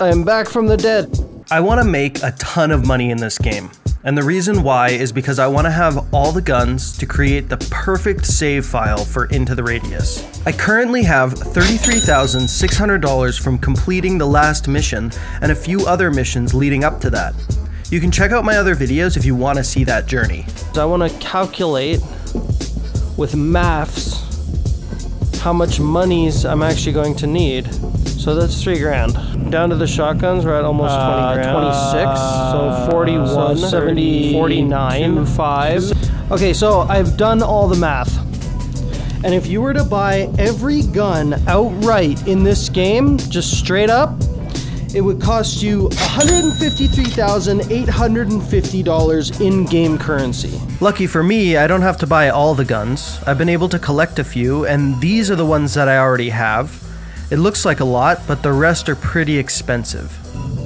I am back from the dead. I want to make a ton of money in this game. And the reason why is because I want to have all the guns to create the perfect save file for Into the Radius. I currently have $33,600 from completing the last mission and a few other missions leading up to that. You can check out my other videos if you want to see that journey. I want to calculate with maths how much monies I'm actually going to need. So that's three grand. Down to the shotguns, we're at almost Uh, 20 grand. 26, so 41, so 70, 49, 5. Okay, so I've done all the math. And if you were to buy every gun outright in this game, just straight up, it would cost you $153,850 in game currency. Lucky for me, I don't have to buy all the guns. I've been able to collect a few, and these are the ones that I already have. It looks like a lot, but the rest are pretty expensive.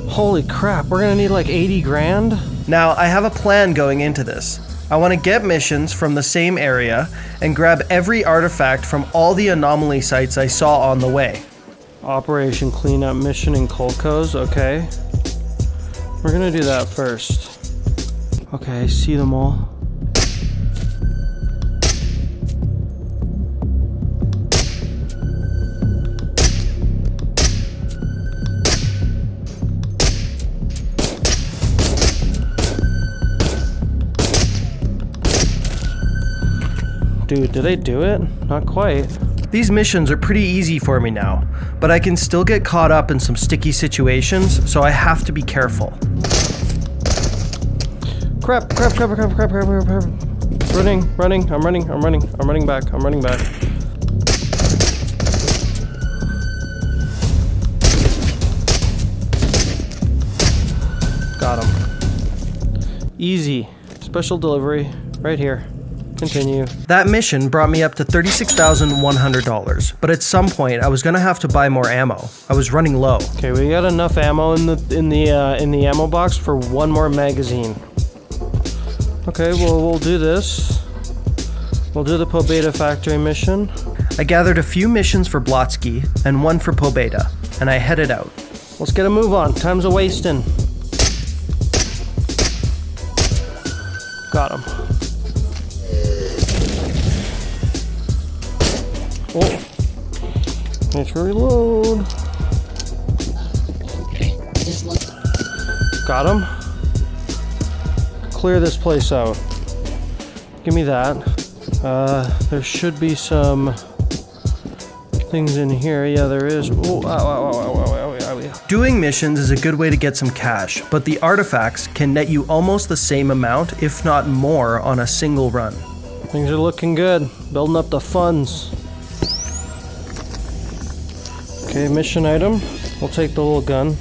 Holy crap, we're gonna need like 80 grand? Now, I have a plan going into this. I want to get missions from the same area and grab every artifact from all the anomaly sites I saw on the way. Operation Cleanup Mission in Kolkos, okay. We're gonna do that first. Okay, I see them all. Dude, did they do it? Not quite. These missions are pretty easy for me now, but I can still get caught up in some sticky situations, so I have to be careful. Crap, crap, crap, crap, crap, crap, crap, crap. Running, running, I'm running, I'm running, I'm running back, I'm running back. Got him. Easy. Special delivery, right here. Continue. That mission brought me up to $36,100, but at some point I was gonna have to buy more ammo. I was running low. Okay, we got enough ammo in the in the uh, in the ammo box for one more magazine. Okay, well we'll do this. We'll do the Pobeda factory mission. I gathered a few missions for Blotsky and one for Pobeda, and I headed out. Let's get a move on. Time's a wasting. Got him. to reload. Got him. Clear this place out. Give me that. Uh, there should be some things in here. Yeah, there is. Ooh, ow, ow, ow, Doing missions is a good way to get some cash, but the artifacts can net you almost the same amount, if not more, on a single run. Things are looking good. Building up the funds. Okay, mission item. We'll take the little gun.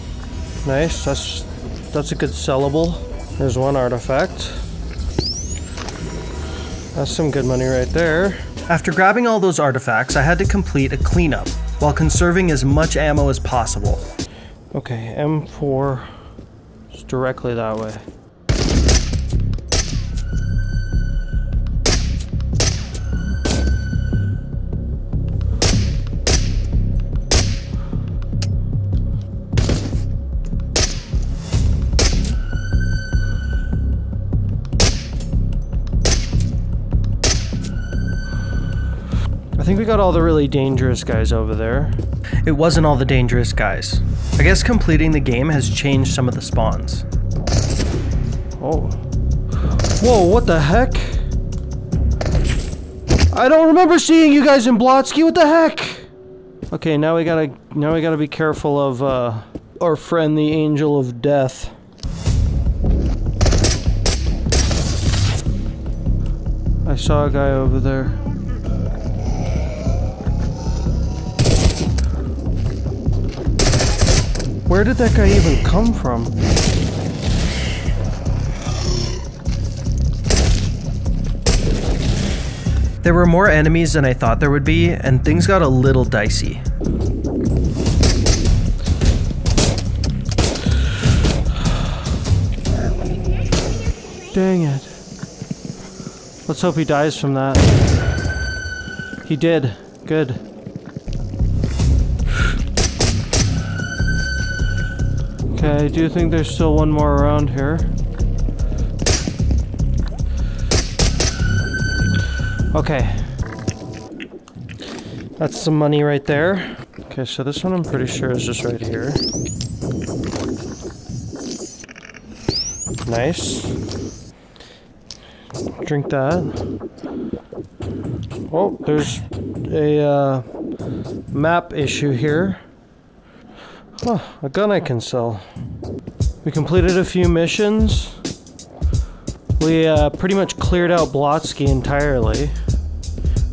Nice. That's that's a good sellable. There's one artifact. That's some good money right there. After grabbing all those artifacts, I had to complete a cleanup while conserving as much ammo as possible. Okay, M4 is directly that way. I think we got all the really dangerous guys over there. It wasn't all the dangerous guys. I guess completing the game has changed some of the spawns. Oh. Whoa, what the heck? I don't remember seeing you guys in Blotsky. What the heck? Okay, now we gotta now we gotta be careful of uh, our friend the Angel of Death. I saw a guy over there. Where did that guy even come from? There were more enemies than I thought there would be, and things got a little dicey. Dang it. Let's hope he dies from that. He did. Good. Okay, I do think there's still one more around here. Okay. That's some money right there. Okay, so this one I'm pretty sure is just right here. Nice. Drink that. Oh, there's a uh, map issue here. Huh, a gun I can sell. We completed a few missions. We uh, pretty much cleared out Blotsky entirely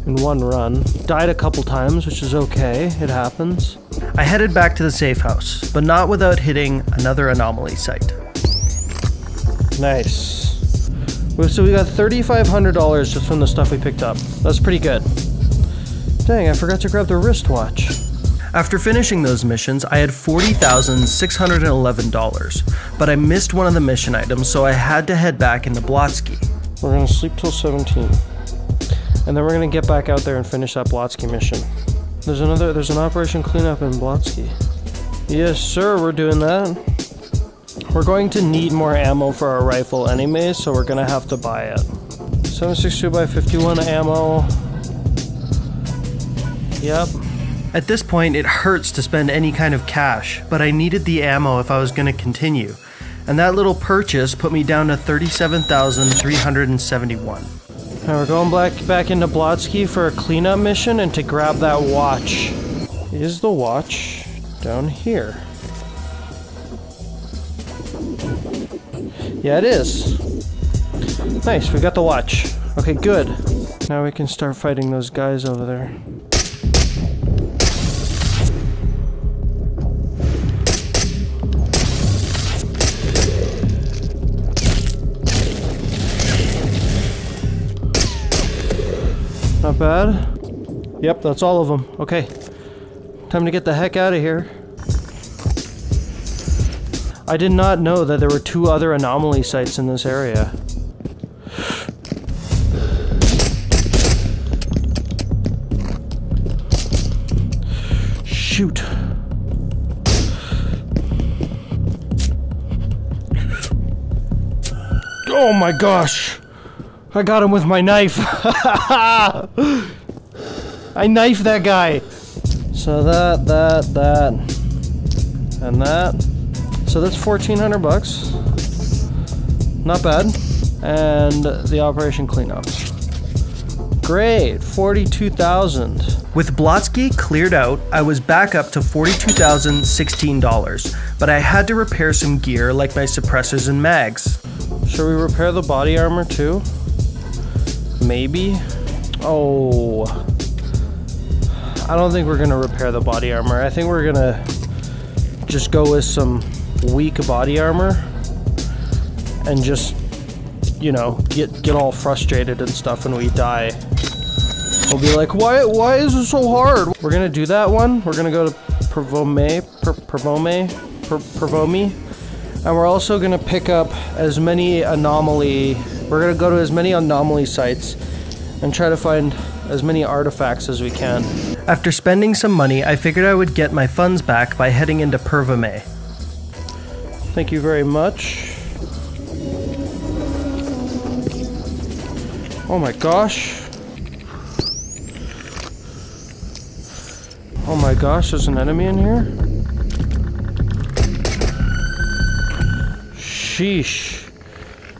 in one run. Died a couple times, which is okay. It happens. I headed back to the safe house, but not without hitting another anomaly site. Nice. So we got $3,500 just from the stuff we picked up. That's pretty good. Dang, I forgot to grab the wristwatch. After finishing those missions, I had $40,611, but I missed one of the mission items, so I had to head back into Blotsky. We're gonna sleep till 17. And then we're gonna get back out there and finish that Blotsky mission. There's another, there's an operation cleanup in Blotsky. Yes, sir, we're doing that. We're going to need more ammo for our rifle anyways, so we're gonna have to buy it. 762 by 51 ammo. Yep. At this point, it hurts to spend any kind of cash, but I needed the ammo if I was going to continue. And that little purchase put me down to 37,371. Now we're going back, back into Blotsky for a cleanup mission and to grab that watch. Is the watch down here? Yeah, it is. Nice, we got the watch. Okay, good. Now we can start fighting those guys over there. Not bad. Yep, that's all of them. Okay. Time to get the heck out of here. I did not know that there were two other anomaly sites in this area. Shoot. Oh my gosh. I got him with my knife. I knifed that guy. So that, that, that, and that. So that's 1400 bucks. Not bad. And the operation cleanup. Great, 42,000. With Blotsky cleared out, I was back up to $42,016, but I had to repair some gear like my suppressors and mags. Should we repair the body armor too? Maybe? Oh. I don't think we're gonna repair the body armor. I think we're gonna just go with some weak body armor and just you know get get all frustrated and stuff when we die we'll be like why why is it so hard we're gonna do that one we're gonna go to Provome, per, Pervome per, Pervomi and we're also gonna pick up as many anomaly we're gonna go to as many anomaly sites and try to find as many artifacts as we can after spending some money I figured I would get my funds back by heading into Pervome Thank you very much. Oh my gosh. Oh my gosh, there's an enemy in here? Sheesh.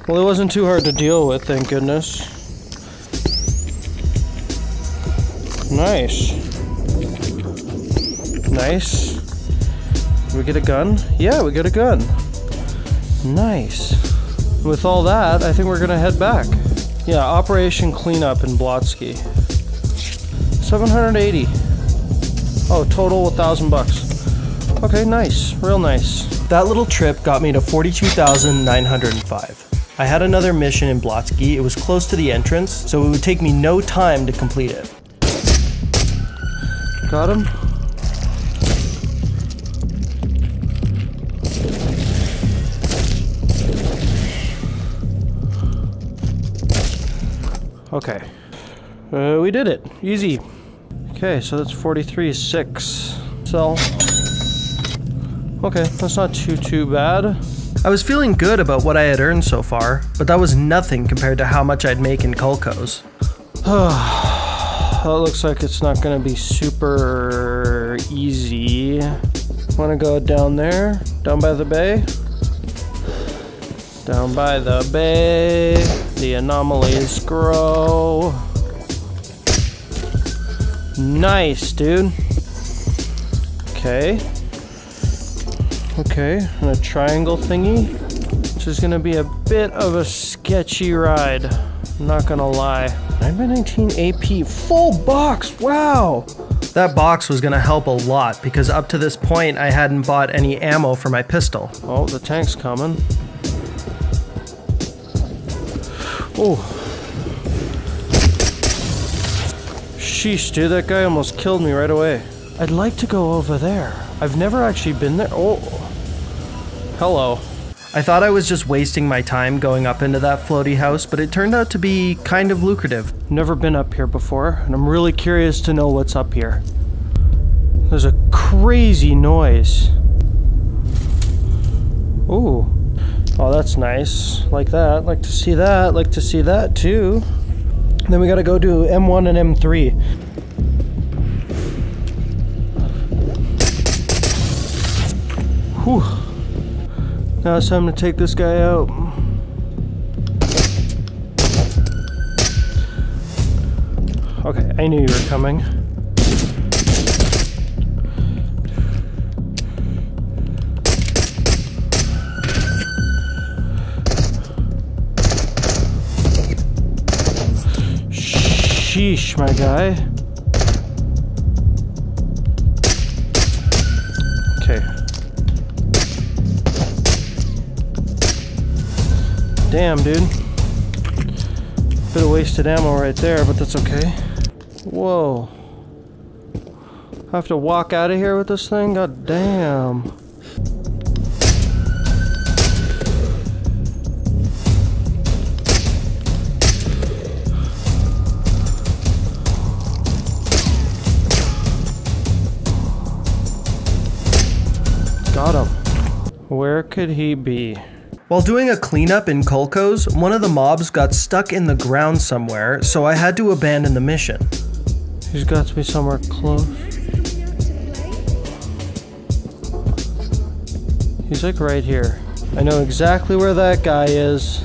Well, it wasn't too hard to deal with, thank goodness. Nice. Nice. We get a gun? Yeah, we get a gun. Nice. With all that, I think we're gonna head back. Yeah, Operation Cleanup in Blotsky. 780. Oh, total 1,000 bucks. Okay, nice. Real nice. That little trip got me to 42,905. I had another mission in Blotsky. It was close to the entrance, so it would take me no time to complete it. Got him? Okay. Uh, we did it. Easy. Okay, so that's 43, 6. Sell. Okay, that's not too, too bad. I was feeling good about what I had earned so far, but that was nothing compared to how much I'd make in Culco's. that looks like it's not gonna be super easy. Wanna go down there? Down by the bay? Down by the bay, the anomalies grow. Nice, dude. Okay. Okay, and a triangle thingy. Which is gonna be a bit of a sketchy ride. I'm not gonna lie. 9 by 19 AP, full box, wow! That box was gonna help a lot because up to this point I hadn't bought any ammo for my pistol. Oh, the tank's coming. Oh. Sheesh, dude, that guy almost killed me right away. I'd like to go over there. I've never actually been there. Oh. Hello. I thought I was just wasting my time going up into that floaty house, but it turned out to be kind of lucrative. Never been up here before, and I'm really curious to know what's up here. There's a crazy noise. Ooh. Oh, that's nice. Like that. Like to see that. Like to see that too. Then we gotta go do M1 and M3. Whew. Now it's time to take this guy out. Okay, I knew you were coming. Sheesh, my guy. Damn, dude. Bit of wasted ammo right there, but that's okay. Whoa. I have to walk out of here with this thing? God damn. Got him. Where could he be? While doing a cleanup in Culco's, one of the mobs got stuck in the ground somewhere, so I had to abandon the mission. He's got to be somewhere close. He's like right here. I know exactly where that guy is,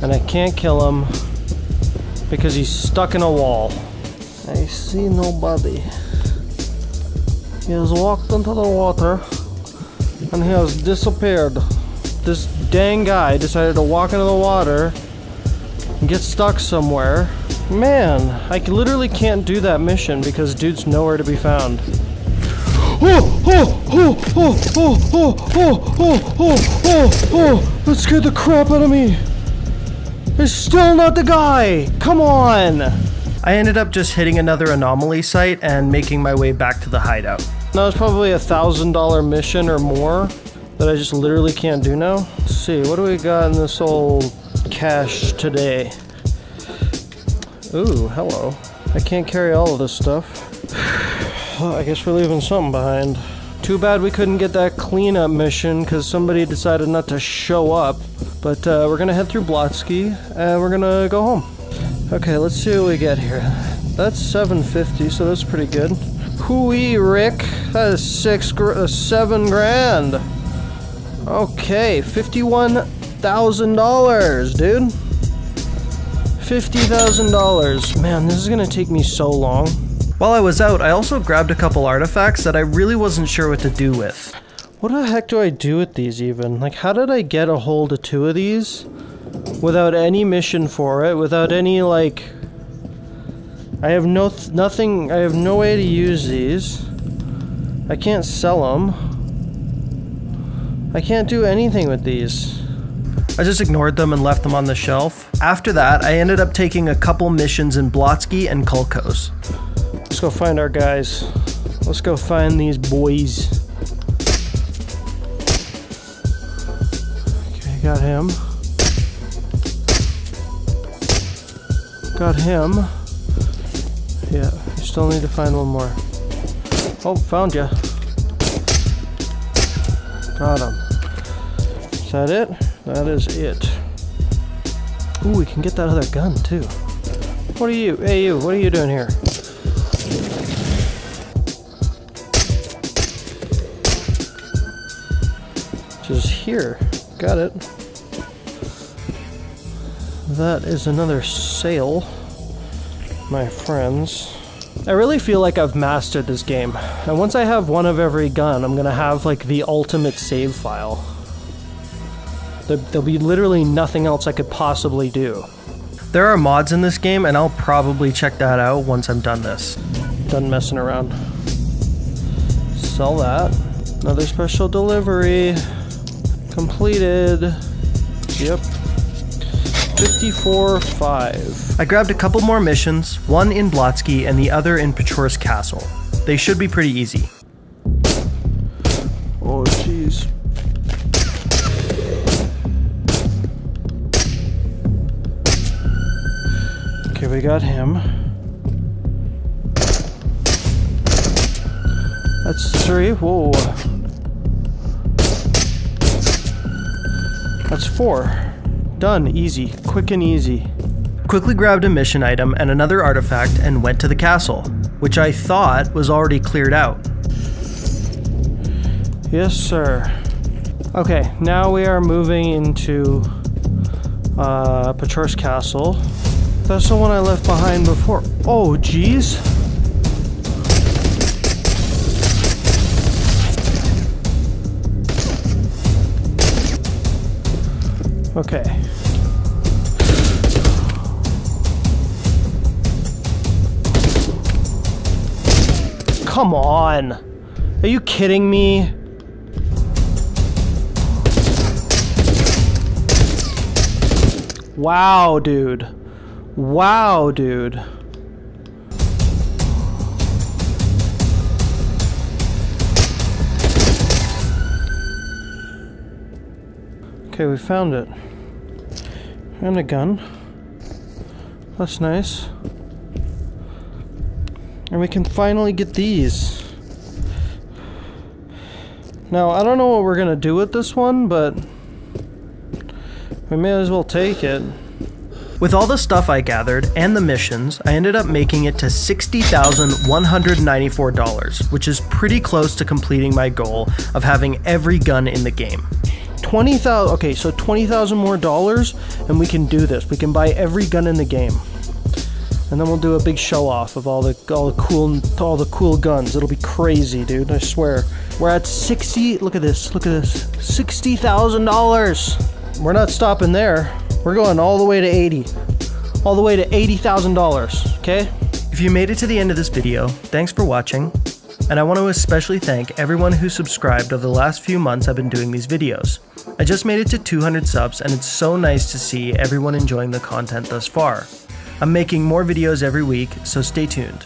and I can't kill him because he's stuck in a wall. I see nobody. He has walked into the water and he has disappeared. This dang guy decided to walk into the water and get stuck somewhere. Man, I literally can't do that mission because dude's nowhere to be found. Oh, oh, oh, oh, oh, oh, oh, oh, oh, oh, oh, that scared the crap out of me. It's still not the guy. Come on. I ended up just hitting another anomaly site and making my way back to the hideout. That was probably a thousand dollar mission or more that I just literally can't do now. Let's see, what do we got in this old cache today? Ooh, hello. I can't carry all of this stuff. I guess we're leaving something behind. Too bad we couldn't get that cleanup mission because somebody decided not to show up. But uh, we're gonna head through Blotsky and we're gonna go home. Okay, let's see what we get here. That's 750, so that's pretty good. Hooey, Rick. That is six, gr uh, seven grand. Okay, fifty-one thousand dollars, dude. Fifty thousand dollars. Man, this is gonna take me so long. While I was out, I also grabbed a couple artifacts that I really wasn't sure what to do with. What the heck do I do with these even? Like, how did I get a hold of two of these without any mission for it? Without any like. I have no th nothing. I have no way to use these. I can't sell them. I can't do anything with these. I just ignored them and left them on the shelf. After that, I ended up taking a couple missions in Blotsky and Kulkos. Let's go find our guys. Let's go find these boys. Okay, got him. Got him. Yeah, you still need to find one more. Oh, found ya. Got him. Is that it? That is it. Ooh, we can get that other gun too. What are you? Hey, you. What are you doing here? Just here. Got it. That is another sale, my friends. I really feel like I've mastered this game. And once I have one of every gun, I'm gonna have like the ultimate save file. There, there'll be literally nothing else I could possibly do. There are mods in this game, and I'll probably check that out once I'm done this. Done messing around. Sell that. Another special delivery. Completed. Yep. 54.5. I grabbed a couple more missions, one in Blotsky and the other in Pechorsk Castle. They should be pretty easy. Oh, jeez. Okay, we got him. That's three. Whoa. That's four. Done. Easy. Quick and easy. Quickly grabbed a mission item and another artifact and went to the castle, which I thought was already cleared out. Yes, sir. Okay, now we are moving into uh, Castle. That's the one I left behind before. Oh, jeez. Okay. Come on. Are you kidding me? Wow, dude. Wow, dude. Okay, we found it. And a gun. That's nice. And we can finally get these. Now, I don't know what we're gonna do with this one, but we may as well take it. With all the stuff I gathered and the missions, I ended up making it to $60,194, which is pretty close to completing my goal of having every gun in the game. 20,000 okay so 20,000 more dollars and we can do this. We can buy every gun in the game. And then we'll do a big show off of all the all the cool all the cool guns. It'll be crazy dude I swear. We're at 60 look at this look at this. $60,000 we're not stopping there. We're going all the way to 80 all the way to $80,000 okay? If you made it to the end of this video, thanks for watching, and I want to especially thank everyone who subscribed over the last few months I've been doing these videos. I just made it to 200 subs and it's so nice to see everyone enjoying the content thus far. I'm making more videos every week, so stay tuned.